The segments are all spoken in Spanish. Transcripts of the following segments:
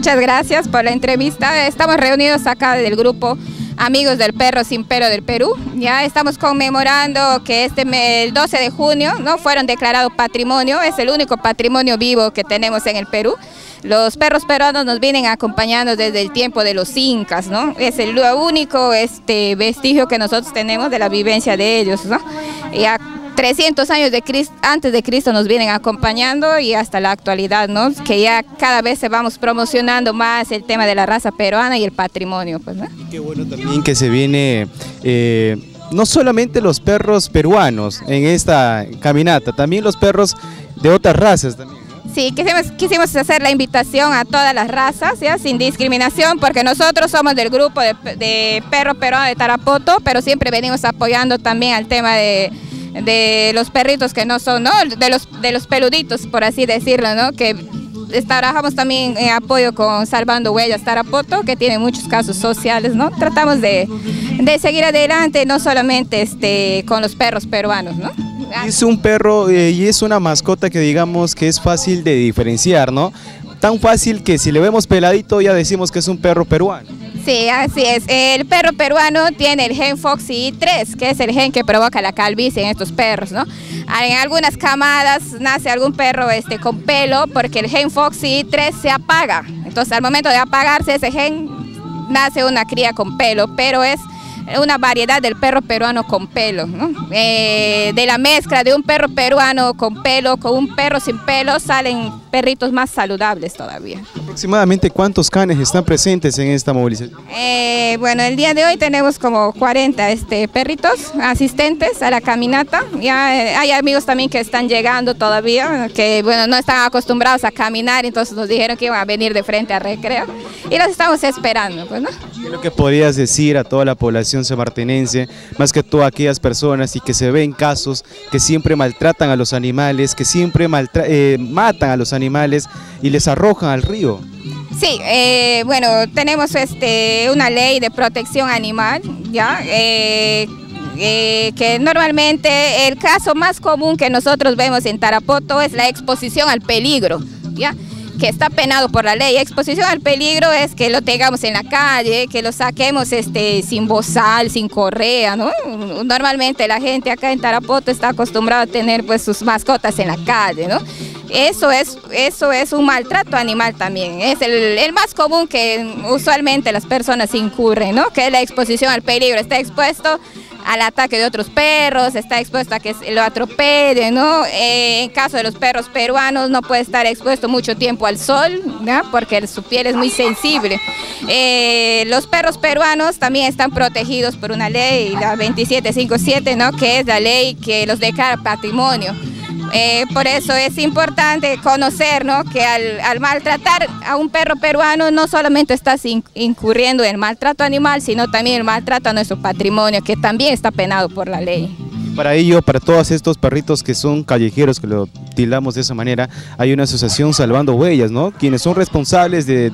Muchas gracias por la entrevista. Estamos reunidos acá del grupo Amigos del Perro Sin Pelo del Perú. Ya estamos conmemorando que este el 12 de junio no fueron declarados patrimonio, es el único patrimonio vivo que tenemos en el Perú. Los perros peruanos nos vienen acompañando desde el tiempo de los incas, ¿no? Es el único este, vestigio que nosotros tenemos de la vivencia de ellos, ¿no? 300 años de antes de Cristo nos vienen acompañando y hasta la actualidad, ¿no? Que ya cada vez se vamos promocionando más el tema de la raza peruana y el patrimonio, pues, Qué bueno también que se viene... Eh, no solamente los perros peruanos en esta caminata, también los perros de otras razas también. Sí, quisimos, quisimos, hacer la invitación a todas las razas, ¿ya? sin discriminación, porque nosotros somos del grupo de, de perro peruano de Tarapoto, pero siempre venimos apoyando también al tema de, de los perritos que no son, ¿no? De los, de los peluditos, por así decirlo, ¿no? Que trabajamos también en apoyo con Salvando Huellas Tarapoto, que tiene muchos casos sociales, ¿no? Tratamos de, seguir adelante, no solamente este, con los perros peruanos, ¿no? Es un perro eh, y es una mascota que digamos que es fácil de diferenciar, ¿no? Tan fácil que si le vemos peladito ya decimos que es un perro peruano. Sí, así es. El perro peruano tiene el gen FOXY3, que es el gen que provoca la calvicie en estos perros, ¿no? En algunas camadas nace algún perro este, con pelo porque el gen FOXY3 se apaga. Entonces, al momento de apagarse ese gen, nace una cría con pelo, pero es una variedad del perro peruano con pelo, eh, de la mezcla de un perro peruano con pelo con un perro sin pelo salen perritos más saludables todavía. ¿Aproximadamente cuántos canes están presentes en esta movilización? Eh, bueno, el día de hoy tenemos como 40 este, perritos asistentes a la caminata. Ya eh, hay amigos también que están llegando todavía, que bueno, no están acostumbrados a caminar, entonces nos dijeron que iban a venir de frente a recreo y los estamos esperando. Pues, ¿Qué es lo que podrías decir a toda la población semartinense, más que todas aquellas personas y que se ven casos que siempre maltratan a los animales, que siempre eh, matan a los animales y les arrojan al río? Sí, eh, bueno, tenemos este, una ley de protección animal, ¿ya? Eh, que normalmente el caso más común que nosotros vemos en Tarapoto es la exposición al peligro, ¿ya? Que está penado por la ley. Exposición al peligro es que lo tengamos en la calle, que lo saquemos este, sin bozal, sin correa, ¿no? Normalmente la gente acá en Tarapoto está acostumbrada a tener pues sus mascotas en la calle. Eso es, eso es un maltrato animal también, es el, el más común que usualmente las personas incurren, ¿no? Que es la exposición al peligro, está expuesto al ataque de otros perros, está expuesto a que lo atropellen, ¿no? Eh, en caso de los perros peruanos no puede estar expuesto mucho tiempo al sol, ¿no? porque su piel es muy sensible. Eh, los perros peruanos también están protegidos por una ley, la 2757, ¿no? que es la ley que los declara patrimonio. Eh, por eso es importante conocer que al, maltratar a un perro peruano no solamente estás incurriendo en maltrato animal, sino también el maltrato a nuestro patrimonio, que también está penado por la ley. Para ello, para todos estos perritos que son callejeros, que lo tildamos de esa manera, hay una asociación Salvando Huellas, ¿no? Quienes son responsables de...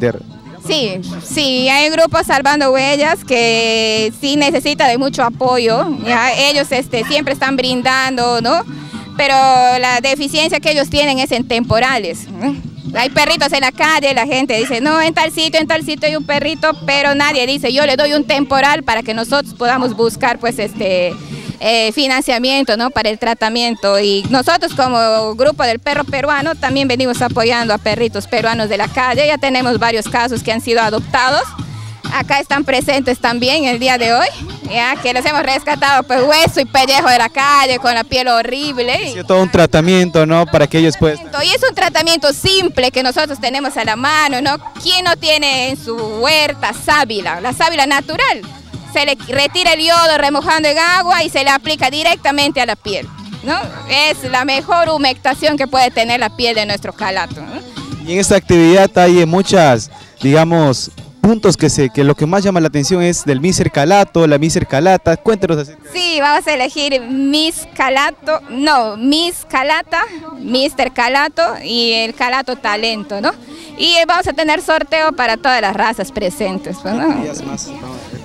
Sí, sí, hay grupos salvando huellas que sí necesita de mucho apoyo. ¿ya? Ellos este, siempre están brindando, ¿no? Pero la deficiencia que ellos tienen es en temporales. Hay perritos en la calle, la gente dice, no, en tal sitio, en tal sitio hay un perrito, pero nadie dice, yo le doy un temporal para que nosotros podamos buscar pues este eh, financiamiento ¿no? para el tratamiento. Y nosotros como grupo del perro peruano también venimos apoyando a perritos peruanos de la calle, ya tenemos varios casos que han sido adoptados acá están presentes también el día de hoy, ya que les hemos rescatado pues hueso y pellejo de la calle con la piel horrible. Es todo un tratamiento, ¿no? Para que ellos puedan... Y es un tratamiento simple que nosotros tenemos a la mano, ¿no? ¿Quién no tiene en su huerta sábila, la sábila natural? Se le retira el yodo remojando en agua y se le aplica directamente a la piel, ¿no? Es la mejor humectación que puede tener la piel de nuestro calato. Y en esta actividad hay muchas, digamos, puntos que, se, que lo que más llama la atención es del Miser Calato, la Miser Calata. Cuéntanos así. Sí, vamos a elegir Miss Calato, no, Miss Calata, Mister Calato y el Calato Talento, ¿no? Y vamos a tener sorteo para todas las razas presentes. ¿no?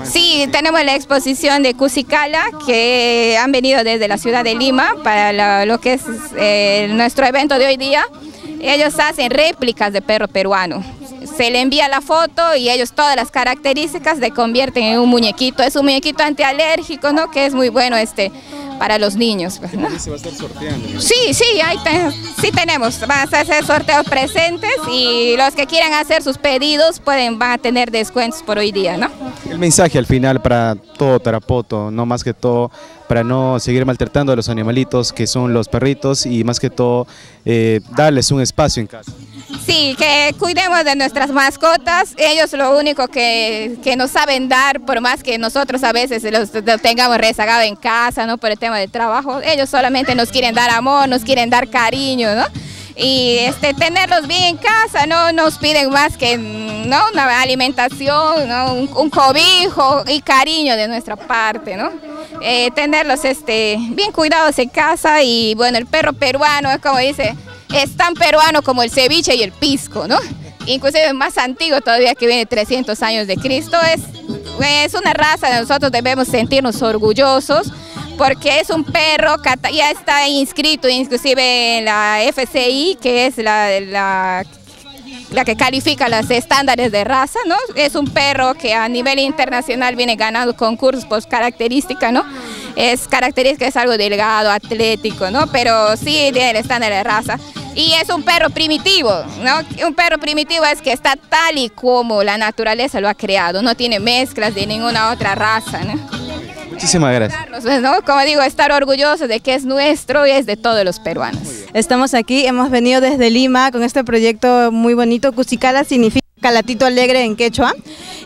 Sí, tenemos la exposición de Cusicala que han venido desde la ciudad de Lima para lo, que es eh, nuestro evento de hoy día. Ellos hacen réplicas de perro peruano se le envía la foto y ellos todas las características se convierten en un muñequito. Es un muñequito antialérgico, ¿no? Que es muy bueno este para los niños. Pues, ¿no? Se va a estar sorteando. Sí, sí, ahí sí tenemos. Van a hacer sorteos presentes y los que quieran hacer sus pedidos pueden, van a tener descuentos por hoy día, ¿no? El mensaje al final para todo Tarapoto, no más que todo para no seguir maltratando a los animalitos que son los perritos y más que todo eh, darles un espacio en casa. Sí, que cuidemos de nuestras mascotas, ellos lo único que, nos saben dar, por más que nosotros a veces los, tengamos rezagado en casa, ¿no? Por el tema del trabajo, ellos solamente nos quieren dar amor, nos quieren dar cariño, ¿no? y este, tenerlos bien en casa, no nos piden más que ¿no? una alimentación, ¿no? un, cobijo y cariño de nuestra parte, ¿no? Eh, tenerlos este, bien cuidados en casa y bueno, el perro peruano como dice, es tan peruano como el ceviche y el pisco, ¿no? Inclusive más antiguo todavía que viene 300 años de Cristo, es, es una raza de nosotros debemos sentirnos orgullosos porque es un perro que ya está inscrito inclusive en la FCI, que es la, la, que califica los estándares de raza, ¿no? Es un perro que a nivel internacional viene ganando concursos por característica, ¿no? Es característica, es algo delgado, atlético, ¿no? Pero sí tiene el estándar de raza. Y es un perro primitivo, ¿no? Un perro primitivo es que está tal y como la naturaleza lo ha creado, no tiene mezclas de ninguna otra raza, ¿no? Muchísimas gracias. Pues, como digo, estar orgullosos de que es nuestro y es de todos los peruanos. Estamos aquí, hemos venido desde Lima con este proyecto muy bonito. Cusicala significa calatito alegre en quechua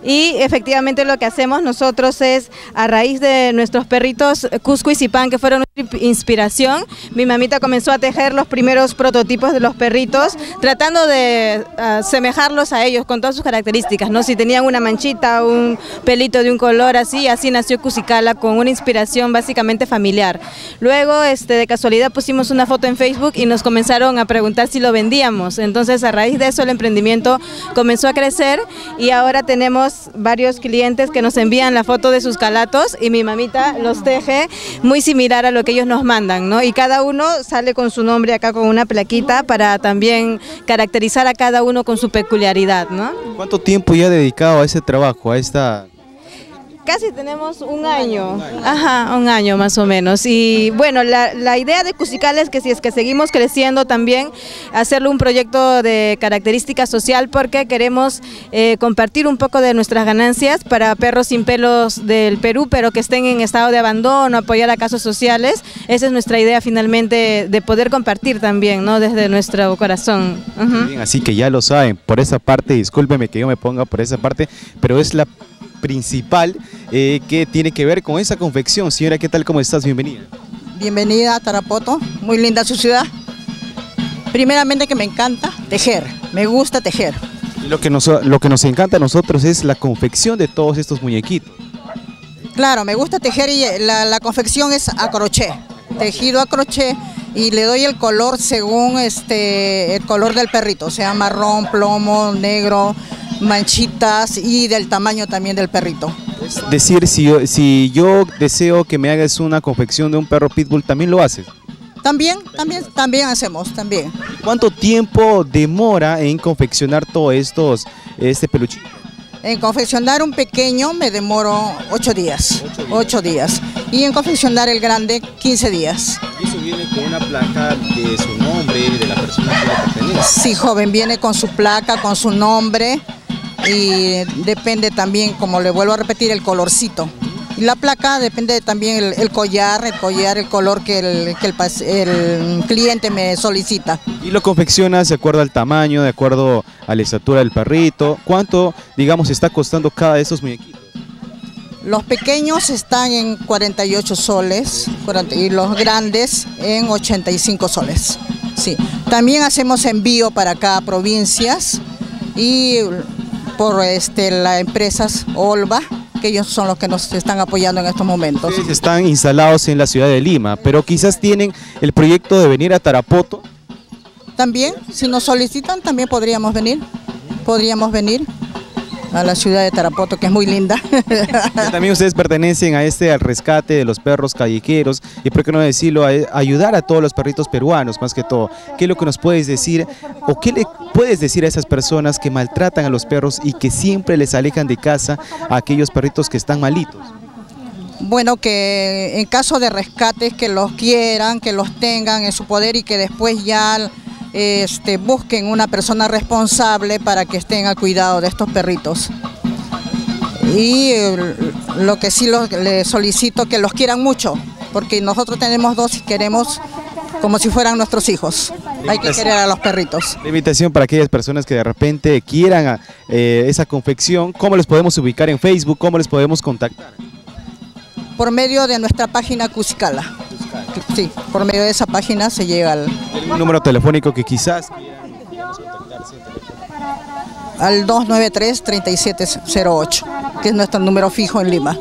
y efectivamente lo que hacemos nosotros es a raíz de nuestros perritos Cusco y Zipán que fueron nuestra inspiración, mi mamita comenzó a tejer los primeros prototipos de los perritos tratando de asemejarlos a ellos con todas sus características, ¿no? si tenían una manchita, un pelito de un color así, así nació Cusicala con una inspiración básicamente familiar. Luego este, de casualidad pusimos una foto en Facebook y nos comenzaron a preguntar si lo vendíamos, entonces a raíz de eso el emprendimiento comenzó a crecer y ahora tenemos varios clientes que nos envían la foto de sus calatos y mi mamita los teje muy similar a lo que ellos nos mandan, ¿no? Y cada uno sale con su nombre acá con una plaquita para también caracterizar a cada uno con su peculiaridad, ¿no? ¿Cuánto tiempo ya dedicado a ese trabajo, a esta Casi tenemos un año, ajá, un año más o menos. Y bueno, la, idea de Cusical es que si es que seguimos creciendo también, hacerlo un proyecto de característica social porque queremos eh, compartir un poco de nuestras ganancias para perros sin pelos del Perú, pero que estén en estado de abandono, apoyar a casos sociales. Esa es nuestra idea finalmente de poder compartir también, ¿no? Desde nuestro corazón. así que ya lo saben, por esa parte, discúlpeme que yo me ponga por esa parte, pero es la principal eh, que tiene que ver con esa confección. Señora, ¿qué tal? ¿Cómo estás? Bienvenida. Bienvenida a Tarapoto, muy linda su ciudad. Primeramente que me encanta tejer, me gusta tejer. Lo que nos, lo que nos encanta a nosotros es la confección de todos estos muñequitos. Claro, me gusta tejer y la, la confección es a crochet, tejido a crochet y le doy el color según este el color del perrito, sea marrón, plomo, negro, manchitas y del tamaño también del perrito. Es decir, si yo, si yo deseo que me hagas una confección de un perro pitbull, ¿también lo haces? También, también, también hacemos, también. ¿Cuánto tiempo demora en confeccionar todos estos, este peluchito? En confeccionar un pequeño me demoro ocho días, ocho días. Y en confeccionar el grande, 15 días. ¿Y eso viene con una placa de su nombre, de la persona que le pertenece? Sí, joven, viene con su placa, con su nombre, y depende también, como le vuelvo a repetir, el colorcito. Y la placa depende también el, collar, el collar, el color que, el, que el, cliente me solicita. Y lo confeccionas de acuerdo al tamaño, de acuerdo a la estatura del perrito. ¿Cuánto, digamos, está costando cada de esos muñequitos? Los pequeños están en 48 soles y los grandes en 85 soles. Sí. También hacemos envío para acá provincias y por este, las empresas Olva, que ellos son los que nos están apoyando en estos momentos. están instalados en la ciudad de Lima, pero quizás tienen el proyecto de venir a Tarapoto. También, si nos solicitan, también podríamos venir, podríamos venir. A la ciudad de Tarapoto, que es muy linda. También ustedes pertenecen a este al rescate de los perros callejeros y por qué no decirlo, a ayudar a todos los perritos peruanos más que todo. ¿Qué es lo que nos puedes decir o qué le puedes decir a esas personas que maltratan a los perros y que siempre les alejan de casa a aquellos perritos que están malitos? Bueno, que en caso de rescates que los quieran, que los tengan en su poder y que después ya este, busquen una persona responsable para que estén al cuidado de estos perritos. Y eh, lo que sí les le solicito que los quieran mucho, porque nosotros tenemos dos y queremos como si fueran nuestros hijos. Hay que querer a los perritos. La invitación para aquellas personas que de repente quieran eh, esa confección, ¿cómo les podemos ubicar en Facebook? ¿Cómo les podemos contactar? Por medio de nuestra página Cusicala. Sí, por medio de esa página se llega al... Un número telefónico que quizás al 293-3708, que es nuestro número fijo en Lima.